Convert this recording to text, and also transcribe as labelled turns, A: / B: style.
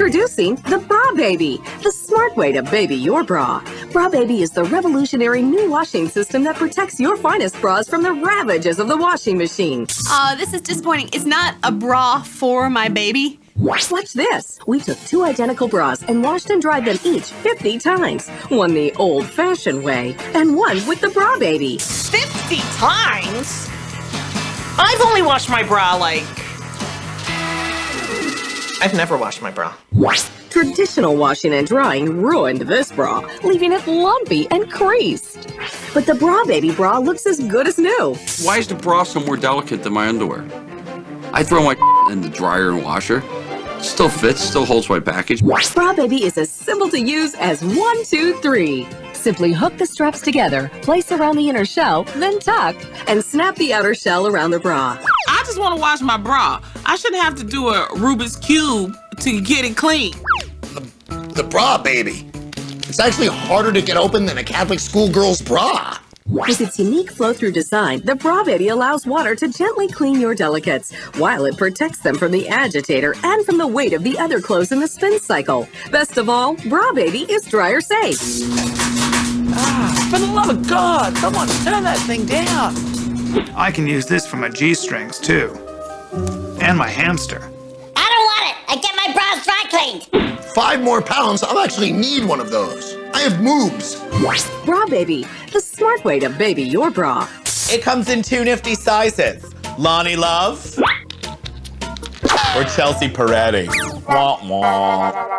A: Introducing the Bra Baby, the smart way to baby your bra. Bra Baby is the revolutionary new washing system that protects your finest bras from the ravages of the washing machine.
B: Uh, this is disappointing. It's not a bra for my baby.
A: Watch this. We took two identical bras and washed and dried them each 50 times. One the old-fashioned way, and one with the Bra Baby.
C: 50 times? I've only washed my bra like... I've never washed my bra.
A: Traditional washing and drying ruined this bra, leaving it lumpy and creased. But the Bra Baby bra looks as good as new.
D: Why is the bra so more delicate than my underwear? I throw my in the dryer and washer. Still fits, still holds my package.
A: Bra Baby is as simple to use as one, two, three. Simply hook the straps together, place around the inner shell, then tuck, and snap the outer shell around the bra.
E: I just want to wash my bra. I shouldn't have to do a Rubik's Cube to get it clean.
F: The, the bra, baby. It's actually harder to get open than a Catholic schoolgirl's bra.
A: With its unique flow-through design, the Bra Baby allows water to gently clean your delicates, while it protects them from the agitator and from the weight of the other clothes in the spin cycle. Best of all, Bra Baby is dryer safe.
G: Ah, for the love of God, someone turn that thing down.
H: I can use this for my G-strings, too. And my hamster.
I: I don't want it. I get my bras dry cleaned.
F: Five more pounds, I'll actually need one of those. I have moobs.
A: Bra Baby, the smart way to baby your bra.
J: It comes in two nifty sizes. Lonnie Love or Chelsea Peretti. Wah, wah.